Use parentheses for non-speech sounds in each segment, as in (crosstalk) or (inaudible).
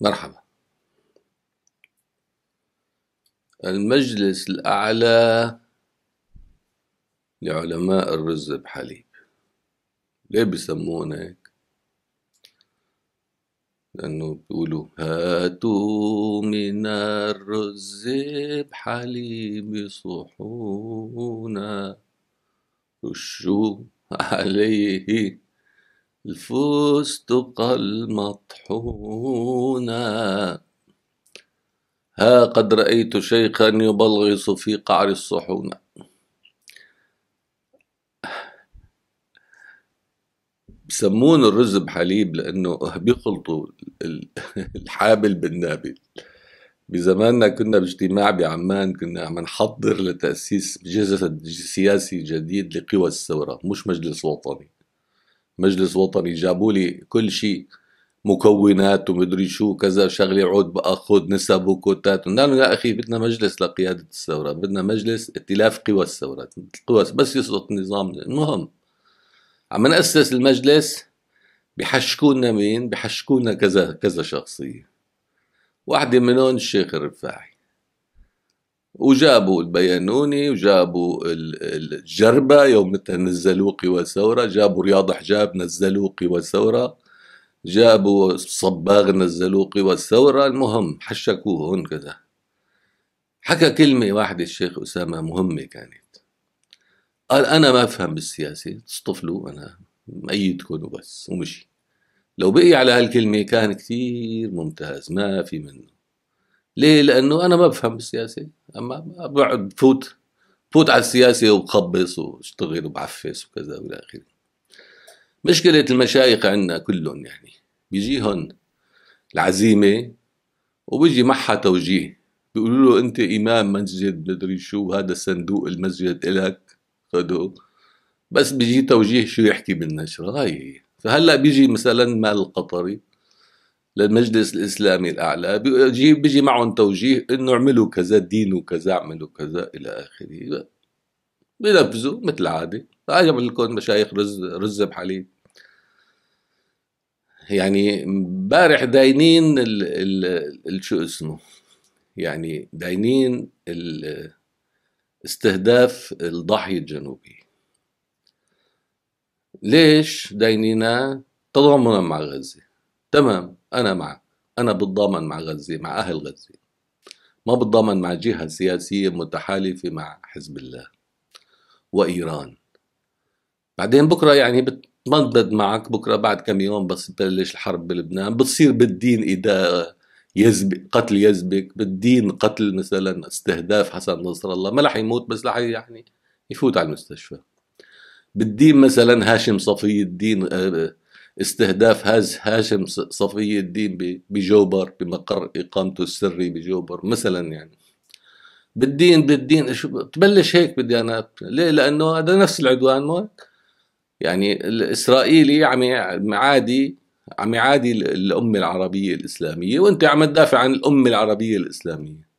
مرحبا. المجلس الأعلى لعلماء الرز بحليب. ليه بيسمونه هيك؟ لأنه بيقولوا هاتوا من الرز بحليب صحونا رشوا عليه؟ الفستق المطحونا ها قد رأيت شيخا يبلغص في قعر الصحون. بسمون الرز بحليب لأنه بيخلطوا الحابل بالنابل. بزماننا كنا باجتماع بعمان كنا عم نحضر لتأسيس جسد سياسي جديد لقوى الثورة مش مجلس وطني. مجلس وطني جابوا لي كل شيء مكونات ومدري شو كذا شغلة عود بأخذ نسب وكوتات. قلنا يا أخي بدنا مجلس لقيادة الثورة بدنا مجلس ائتلاف قوى الثورة قوى بس يسقط النظام المهم عم نأسس المجلس بحشكونا مين؟ بحشكونا كذا كذا شخصية. واحدة منهم الشيخ الرفاعي. وجابوا البيانوني وجابوا الجربة يوم نزلوا قوى الثورة جابوا رياض حجاب نزلوا قوى الثورة جابوا صباغ نزلوا قوى الثورة المهم حشكوه هون كذا. حكى كلمة واحدة الشيخ أسامة مهمة كانت. قال أنا ما أفهم بالسياسة تصطفلوا أنا مأيدكم وبس ومشي. لو بقي على هالكلمة كان كثير ممتاز ما في منه. ليه؟ لأنه أنا ما بفهم بالسياسة. أما بقعد بفوت بفوت على السياسة وبخبص واشتغل وبعفس وكذا وإلى آخره. مشكلة المشايخ عندنا كلهم يعني. بيجيهم العزيمة وبيجي معها توجيه. بيقولوا له أنت إمام مسجد مدري شو هذا صندوق المسجد إلك خذه بس بيجي توجيه شو يحكي بالنشر هاي هي. فهلأ بيجي مثلا مال القطري. للمجلس الإسلامي الأعلى. بيجي بيجي معهم توجيه إنه اعملوا كذا دينوا كذا اعملوا كذا إلى آخره. بينفذوا مثل العاده عجب لكم مشايخ رز رز بحليب يعني امبارح داينين ال ال شو اسمه؟ يعني داينين استهداف الضاحية الجنوبي. ليش داينينا تضامنا مع غزة. تمام أنا مع أنا بتضامن مع غزة مع أهل غزة. ما بتضامن مع جهة سياسية متحالفة مع حزب الله وإيران. بعدين بكرة يعني بت تمدد معك بكرة بعد كم يوم بس تبلش الحرب بلبنان. بتصير بالدين اذا يزبك قتل يزبك بالدين قتل مثلا استهداف حسن نصر الله. ما رح يموت بس رح يعني يفوت على المستشفى. بالدين مثلا هاشم صفي الدين آه، استهداف هاشم صفي الدين بجوبر بمقر إقامته السري بجوبر مثلا يعني. بالدين بالدين شو تبلش هيك بديانات ليه؟ لأنه هذا نفس العدوان مو يعني الإسرائيلي عم يعادي عم يعادي الأمة العربية الإسلامية وأنت عم تدافع عن الأمة العربية الإسلامية.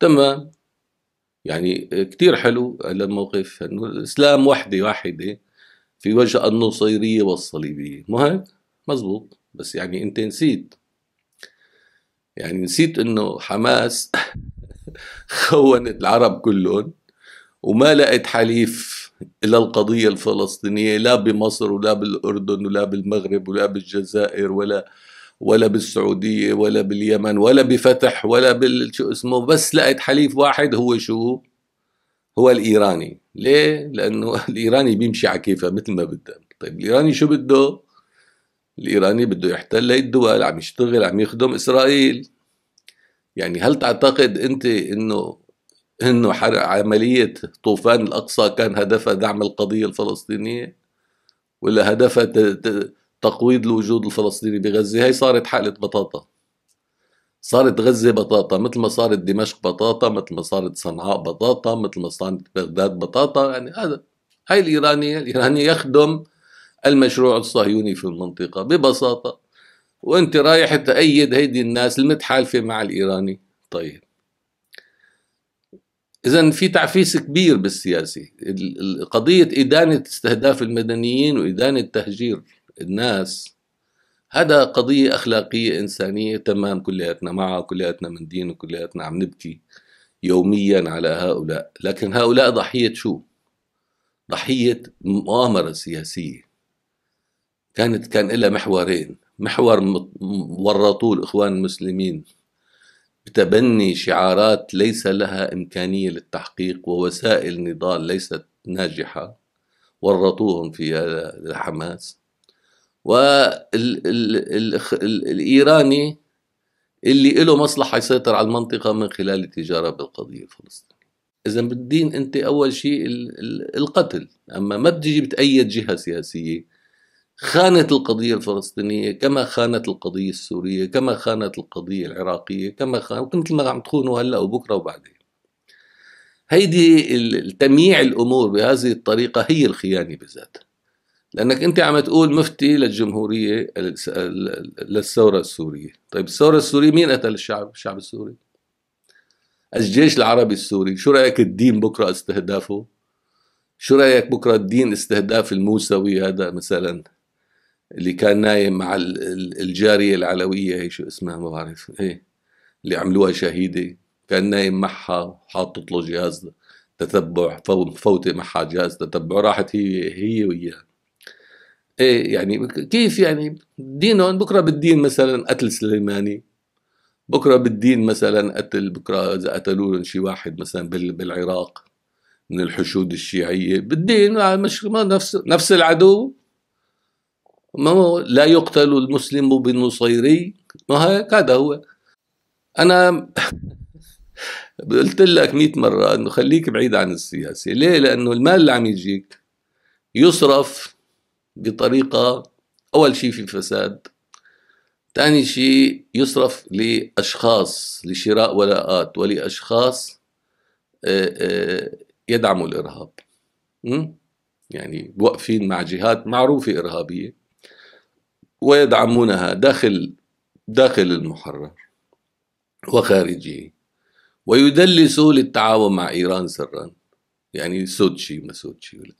تمام؟ يعني كتير حلو الموقف انه الإسلام وحدة واحدة. في وجه النصيرية والصليبية. مو هيك؟ مزبوط. بس يعني انت نسيت. يعني نسيت انه حماس (laughs) خونت العرب كلهم وما لقت حليف إلى القضية الفلسطينية لا بمصر ولا بالأردن ولا بالمغرب ولا بالجزائر ولا ولا بالسعودية ولا باليمن ولا بفتح ولا بال شو اسمه بس لقيت حليف واحد هو شو؟ هو الإيراني. ليه؟ لأنه (laughs) الإيراني بيمشي على كيفه مثل ما بده. طيب الإيراني شو بده؟ الإيراني بده يحتل الدول عم يشتغل عم يخدم إسرائيل. يعني هل تعتقد أنت أنه إنه عملية طوفان الأقصى كان هدفها دعم القضية الفلسطينية؟ ولا هدفها تقويض الوجود الفلسطيني بغزة؟ هي صارت حالة بطاطا. صارت غزة بطاطا مثل ما صارت دمشق بطاطا مثل ما صارت صنعاء بطاطا مثل ما صارت بغداد بطاطا يعني هذا هاي الإيراني الإيراني يخدم المشروع الصهيوني في المنطقة ببساطة. وأنت رايح تأيد هيدي الناس المتحالفة مع الإيراني. طيب. إذا في تعفيس كبير بالسياسة. قضية إدانة استهداف المدنيين وإدانة تهجير الناس هذا قضية أخلاقية إنسانية تمام كلياتنا معها كلياتنا من دين وكلياتنا عم نبكي يوميا على هؤلاء لكن هؤلاء ضحية شو؟ ضحية مؤامرة سياسية. كانت كان لها محورين. محور ورطوه الإخوان المسلمين. بتبني شعارات ليس لها إمكانية للتحقيق ووسائل نضال ليست ناجحة. ورطوهم في حماس والإيراني اللي له مصلحة يسيطر على المنطقة من خلال التجارة بالقضية الفلسطينية. إذا بالدين أنت أول شيء القتل. أما ما بتجي بتأيد جهة سياسية خانت القضية الفلسطينية كما خانت القضية السورية كما خانت القضية العراقية كما خانت مثل ما عم تخونوا هلأ وبكرة وبعدين. هيدي تمييع الأمور بهذه الطريقة هي الخيانة بذاتها. لأنك أنت عم تقول مفتي للجمهورية للثورة السورية. طيب الثورة السورية مين قتل الشعب الشعب السوري؟ الجيش العربي السوري. شو رأيك الدين بكرة استهدافه؟ شو رأيك بكرة الدين استهداف الموسوي هذا مثلا اللي كان نايم مع الجارية العلوية هي شو اسمها ما بعرف إيه اللي عملوها شهيدة. كان نايم معها حاطط له جهاز تتبع فوتة معها جهاز تتبع راحت هي هي وياه. إيه يعني كيف يعني؟ دينهم بكرة بالدين مثلا قتل سليماني. بكرة بالدين مثلا قتل بكرة إذا قتلوا شي واحد مثلا بالعراق من الحشود الشيعية. بالدين مش نفس نفس العدو. ما هو؟ لا يقتل المسلم بالنصيري ما هيك هذا هو. أنا (laughs) قلت لك 100 مرة إنه خليك بعيد عن السياسة. ليه؟ لأنه المال اللي عم يجيك يصرف بطريقة أول شيء في فساد ثاني شيء يصرف لأشخاص لشراء ولاءات ولأشخاص آه، آه، يدعموا الإرهاب. يعني واقفين مع جهات معروفة إرهابية ويدعمونها داخل داخل المحرر وخارجه ويدلسوا للتعاون مع إيران سرا. يعني سوتشي ما سوتشي ولا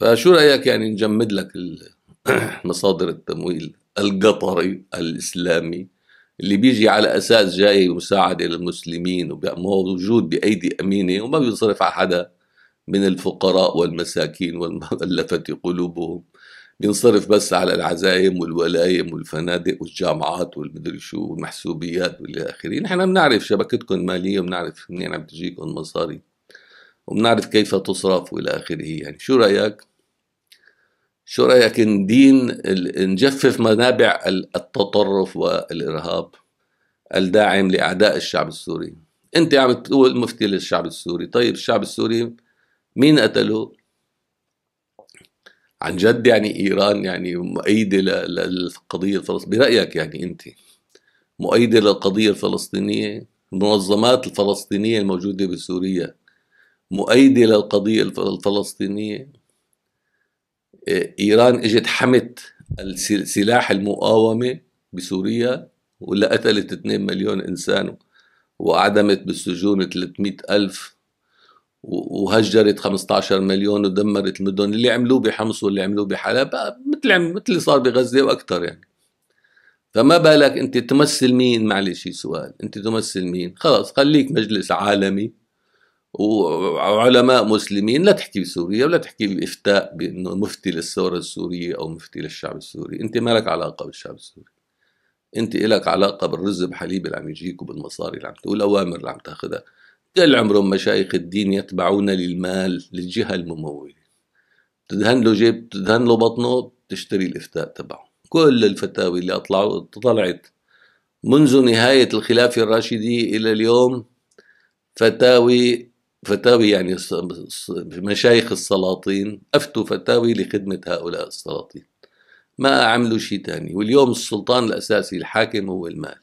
فشو رأيك يعني نجمد لك (clears throat) مصادر التمويل القطري الإسلامي اللي بيجي على أساس جاي مساعدة للمسلمين وموجود بأيدي أمينة وما بيصرف على حدا من الفقراء والمساكين والمؤلفة قلوبهم. بينصرف بس على العزايم والولايم والفنادق والجامعات والمدري شو والمحسوبيات والى آخره، نحن بنعرف شبكتكم ماليه وبنعرف منين عم تجيكم مصاري وبنعرف كيف تصرف وإلى آخره، يعني شو رأيك؟ شو رأيك ندين نجفف منابع التطرف والإرهاب الداعم لأعداء الشعب السوري؟ أنت عم تقول مفتي للشعب السوري، طيب الشعب السوري مين قتله؟ عن جد يعني إيران يعني مؤيدة للقضية الفلسطينية برأيك يعني أنت مؤيدة للقضية الفلسطينية المنظمات الفلسطينية الموجودة بسوريا مؤيدة للقضية الفلسطينية. إيران إجت حمت سلاح المقاومة بسوريا ولا قتلت 2 مليون إنسان وعدمت بالسجون 300 ألف وهجرت 15 مليون ودمرت المدن. اللي عملوه بحمص واللي عملوه بحلب مثل مثل اللي صار بغزة وأكثر يعني. فما بالك أنت تمثل مين؟ معلش سؤال. أنت تمثل مين؟ خلاص خليك مجلس عالمي. وعلماء مسلمين لا تحكي بسوريا ولا تحكي بإفتاء بانه مفتي للثورة السورية أو مفتي للشعب السوري. أنت ما لك علاقة بالشعب السوري؟ أنت لك علاقة بالرز بحليب اللي عم يجيك وبالمصاري اللي عم والأوامر اللي عم تاخذها كل عمرهم مشايخ الدين يتبعون للمال للجهة الممولة. تدهن له جيب تدهن له بطنه تشتري الإفتاء تبعه. كل الفتاوي اللي أطلعوا طلعت منذ نهاية الخلافة الراشدية إلى اليوم فتاوي فتاوي يعني مشايخ السلاطين أفتوا فتاوي لخدمة هؤلاء السلاطين. ما عملوا شيء تاني. واليوم السلطان الأساسي الحاكم هو المال.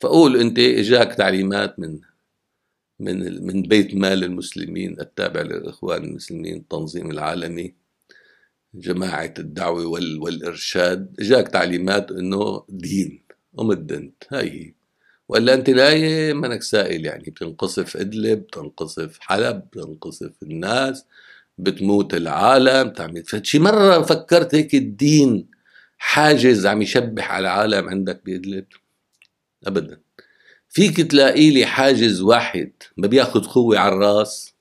فقول أنت إجاك تعليمات من من من بيت مال المسلمين التابع للإخوان المسلمين التنظيم العالمي جماعة الدعوة والإرشاد. جاك تعليمات إنه دين. ومدنت هاي ولا أنت لا منك سائل يعني. بتنقصف إدلب بتنقصف حلب بتنقصف الناس بتموت العالم تعمل فشي مرة فكرت هيك الدين حاجز عم يشبح على العالم عندك بإدلب؟ أبدا. فيك تلاقي لي حاجز واحد ما بياخذ قوة على الراس.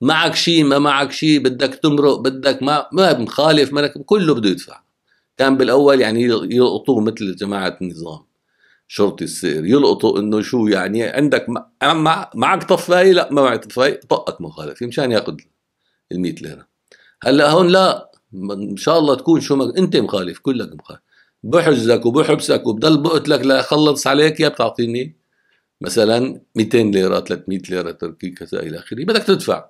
معك شيء ما معك شيء بدك تمرق بدك ما ما مخالف ما كله بده يدفع. كان بالأول يعني يلقطوه مثل جماعة النظام. شرطي السير يلقطوا إنه شو يعني عندك مع معك طفاية؟ لا ما معك طفاية طقك مخالفه مشان ياخذ ال 100 ليرة. هلأ هون لا إن شاء الله تكون شو مك... أنت مخالف كلك مخالف. بحجزك وبحبسك وبضل بقتلك لخلص عليك يا بتعطيني مثلا 200 ليرة 300 ليرة تركي كذا إلى آخره. بدك تدفع.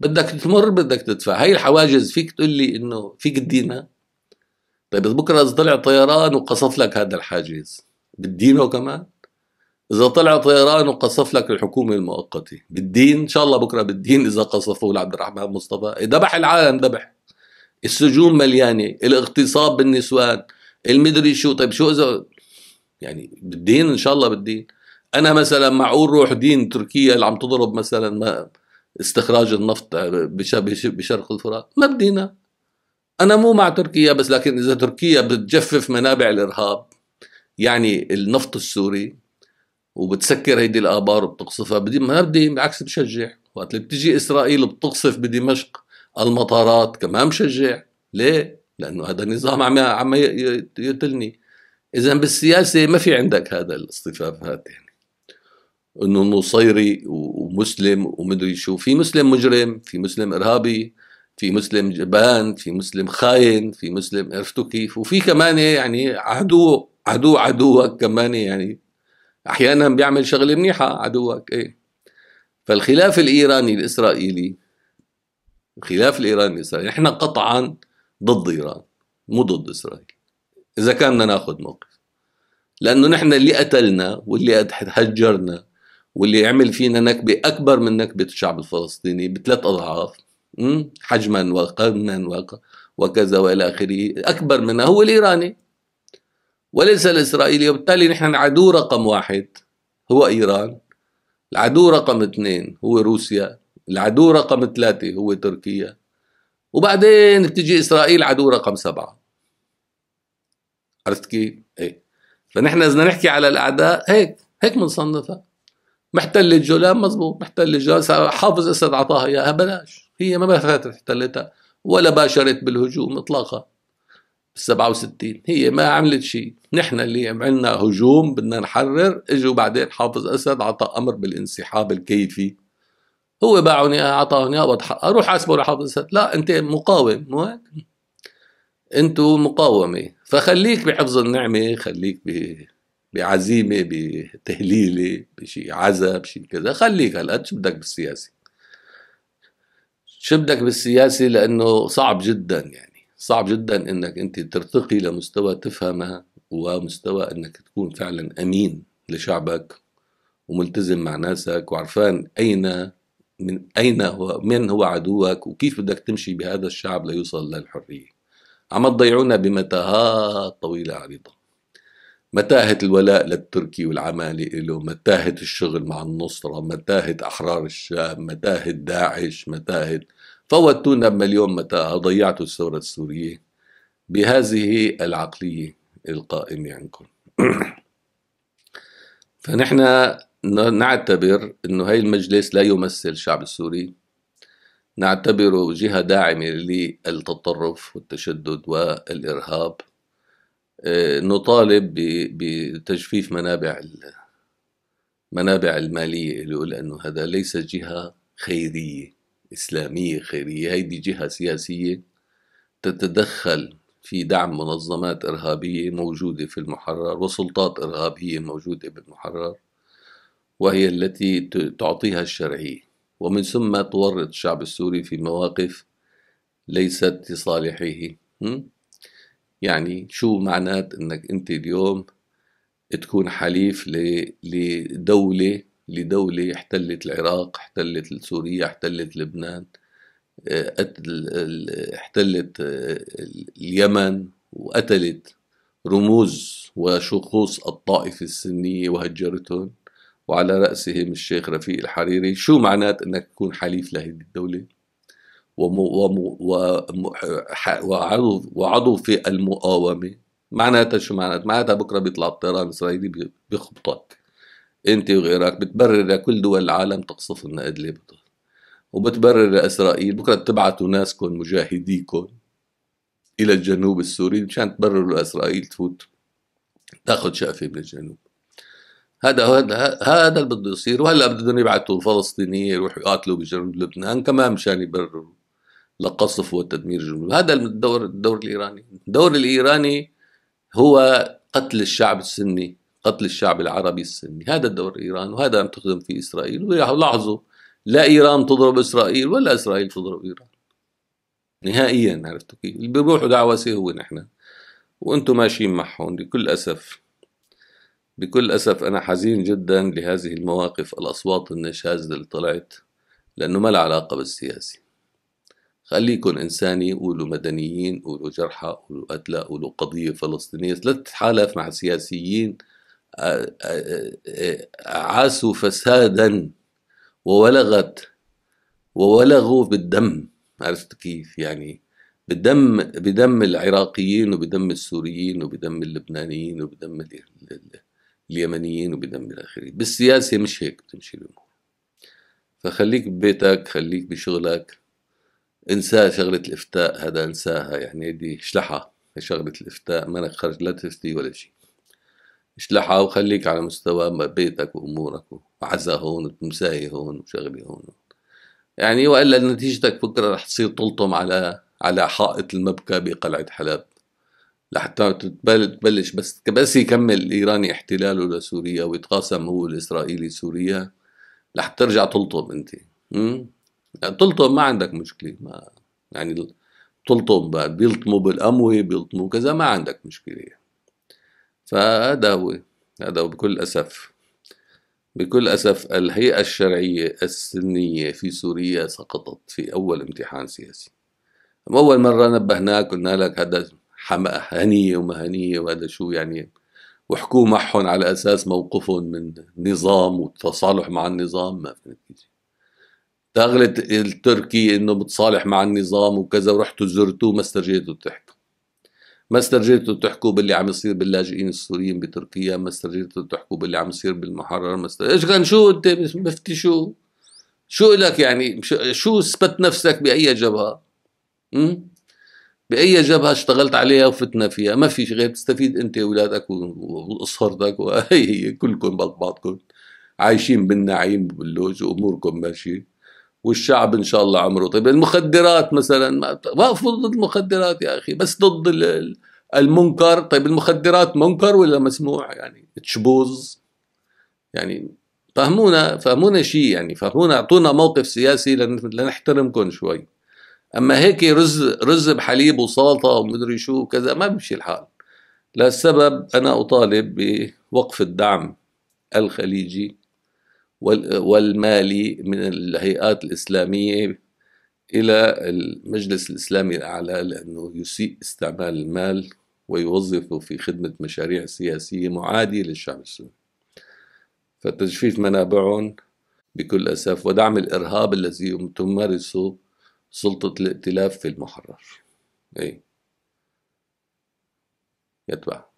بدك تمر بدك تدفع. هاي الحواجز فيك تقول لي إنه فيك تدينها؟ طيب بكرة اذا طلع طيران وقصف لك هذا الحاجز. بتدينه كمان. إذا طلع طيران وقصف لك الحكومة المؤقتة بالدين إن شاء الله بكرة بالدين إذا قصفوا لعبد الرحمن مصطفى. ذبح العالم ذبح. السجون مليانة الاغتصاب بالنسوان المدري شو. طيب شو إذا يعني بالدين إن شاء الله بالدين. أنا مثلا معقول روح دين تركيا اللي عم تضرب مثلا ما استخراج النفط بشرق الفرات؟ ما بدينا. أنا مو مع تركيا بس لكن إذا تركيا بتجفف منابع الإرهاب يعني النفط السوري وبتسكر هيدي الآبار وبتقصفها بدي ما بدي بالعكس بشجع. وقت اللي بتجي إسرائيل بتقصف بدمشق المطارات كمان بشجع. ليه؟ لأنه هذا النظام عم عم يقتلني. إذا بالسياسة ما في عندك هذا الاصطفافات يعني إنه نصيري ومسلم ومدري شو. في مسلم مجرم في مسلم إرهابي في مسلم جبان في مسلم خاين في مسلم عرفتوا كيف؟ وفي كمان يعني عدو عدو عدوك كمان يعني. أحيانا بيعمل شغلة منيحة عدوك إيه. فالخلاف الإيراني الإسرائيلي الخلاف الإيراني الإسرائيلي نحن قطعا ضد إيران مو ضد إسرائيل. إذا كان بدنا ناخذ موقف. لأنه نحن اللي قتلنا واللي هجرنا واللي عمل فينا نكبة أكبر من نكبة الشعب الفلسطيني بثلاث أضعاف حجما وقرنا وكذا وإلى آخره أكبر منها هو الإيراني. وليس الاسرائيلي وبالتالي نحن عدو رقم واحد هو إيران العدو رقم اثنين هو روسيا العدو رقم ثلاثة هو تركيا وبعدين بتجي إسرائيل عدو رقم سبعة. عرفت كيف؟ إيه. فنحن إذا نحكي على الأعداء هيك هيك بنصنفها محتل الجولان مزبوط محتل الجولان. حافظ أسد عطاها إياها بلاش هي ما فاتت احتلتها ولا باشرت بالهجوم إطلاقا. 67 هي ما عملت شيء. نحن اللي عملنا هجوم بدنا نحرر إجوا بعدين حافظ أسد عطى أمر بالانسحاب الكيفي. هو باعوني اعطاهم اياه أروح حاسبه لحافظ أسد. لا أنت مقاوم مو هيك؟ انتو مقاومة. فخليك بحفظ النعمة خليك بعزيمة بتهليلة بشيء عزا بشيء كذا. خليك هالقد شو بدك بالسياسة؟ شو بدك بالسياسة؟ لأنه صعب جدا يعني. صعب جدا إنك أنت ترتقي لمستوى تفهمها ومستوى إنك تكون فعلا أمين لشعبك وملتزم مع ناسك وعرفان أين من أين هو من هو عدوك وكيف بدك تمشي بهذا الشعب ليوصل للحرية. عم تضيعونا بمتاهات طويلة عريضة. متاهة الولاء للتركي والعمالة له متاهة الشغل مع النصرة متاهة أحرار الشام متاهة داعش متاهة فوتونا بمليون متاهة ضيعتوا الثورة السورية بهذه العقلية القائمة عندكم. (clears throat) فنحن نعتبر إنه هاي المجلس لا يمثل الشعب السوري. نعتبره جهة داعمة للتطرف والتشدد والإرهاب. آه، نطالب بتجفيف منابع منابع المالية له لأنه هذا ليس جهة خيرية. إسلامية خيرية. هيدي جهة سياسية تتدخل في دعم منظمات إرهابية موجودة في المحرر وسلطات إرهابية موجودة بالمحرر وهي التي تعطيها الشرعية. ومن ثم تورط الشعب السوري في مواقف ليست لصالحه. يعني شو معنات إنك أنت اليوم تكون حليف لدولة لدولة احتلت العراق احتلت سوريا احتلت لبنان آه، احتلت آه، اليمن وقتلت رموز وشخوص الطائفة السنية وهجرتهم. وعلى رأسهم الشيخ رفيق الحريري. شو معنات إنك تكون حليف لهذه الدولة؟ وعضو, وعضو في المقاومة. معناتها شو معناتها معناتها بكرة بيطلع الطيران الإسرائيلي بيخبطك. أنت وغيرك بتبرر لكل دول العالم تقصف لنا ادلب وبتبرر لإسرائيل. بكرة تبعتوا ناسكم مجاهديكم إلى الجنوب السوري مشان تبرروا لإسرائيل تفوت تاخذ شقفة من الجنوب. هذا هذا هذا اللي بده يصير. وهلأ بدهم يبعثوا الفلسطينيين يروحوا يقاتلوا بجنوب لبنان كمان مشان يبرروا لقصف وتدمير جنوب. هذا الدور الدور الإيراني. الدور الإيراني هو قتل الشعب السني قتل الشعب العربي السني. هذا الدور إيران وهذا عم تخدم فيه إسرائيل. ولاحظوا لا إيران تضرب إسرائيل ولا إسرائيل تضرب إيران. نهائيا عرفتوا كيف؟ اللي بيروحوا دعوة هو نحن. وأنتم ماشيين معهم. بكل أسف بكل أسف أنا حزين جدا لهذه المواقف الأصوات النشازة اللي طلعت لأنه ما لها علاقة بالسياسي خليكن إنساني قولوا مدنيين قولوا جرحى قولوا قتلى قولوا قضية فلسطينية. لا تتحالف مع سياسيين عاسوا فسادا وولغت وولغوا بالدم. عرفت كيف؟ يعني بدم بدم العراقيين وبدم السوريين وبدم اللبنانيين وبدم اليمنيين وبدم الآخرين بالسياسة مش هيك بتمشي الأمور. فخليك ببيتك خليك بشغلك. انسى شغلة الإفتاء هذا انساها. يعني دي اشلحها شغلة الإفتاء. ما خرج لا تفتي ولا شيء. اشلحها وخليك على مستوى بيتك وأمورك وعزا هون ومساي هون وشغلي هون. يعني وإلا نتيجتك بكرة رح تصير تلطم على على حائط المبكى بقلعة حلب. لحتى تبلش بس بس يكمل الايراني احتلاله لسوريا ويتقاسم هو الإسرائيلي سوريا. رح ترجع تلطم أنت. يعني تلطم ما عندك مشكلة ما يعني تلطم بيلطموا بالأموي بيلطموا كذا ما عندك مشكلة. فهذا هو هذا هو بكل أسف. بكل أسف الهيئة الشرعية السنية في سوريا سقطت في أول امتحان سياسي. أول مرة نبهناك قلنا لك هذا هنية ومهنية وهذا شو يعني؟ وحكوا معهم على أساس موقفهم من نظام والتصالح مع النظام ما فهمت كيف تغلت التركي إنه بتصالح مع النظام وكذا ورحتوا زرتوه ما استرجيتوا تحكوا ما استرجيتوا تحكوا باللي عم يصير باللاجئين السوريين بتركيا؟ ما استرجيتوا تحكوا باللي عم يصير بالمحرر؟ ما استرجيتوا إيش كان شو أنت مفتي شو؟ شو لك يعني؟ شو اثبت نفسك بأي جبهة؟ بأي جبهة اشتغلت عليها وفتنا فيها؟ ما في غير تستفيد أنت وأولادك وأسرتك وهي (laughs) هي كلكم بعضكم عايشين بالنعيم وباللوج وأموركم ماشية. والشعب إن شاء الله عمره طيب. المخدرات مثلا ما ضد المخدرات يا أخي بس ضد المنكر. طيب المخدرات منكر ولا مسموع؟ يعني تشبوز. يعني فهمونا فهمونا شيء يعني فهمونا أعطونا موقف سياسي لنحترمكم شوي. أما هيك رز رز بحليب وسلطة ومدري شو وكذا ما بيمشي الحال. للسبب أنا أطالب بوقف الدعم الخليجي والمالي من الهيئات الإسلامية إلى المجلس الإسلامي الأعلى لأنه يسيء استعمال المال ويوظفه في خدمة مشاريع سياسية معادية للشعب السوري. فتجفيف منابعهم بكل أسف ودعم الإرهاب الذي تمارسه سلطة الائتلاف في المحرر. أي يتبع.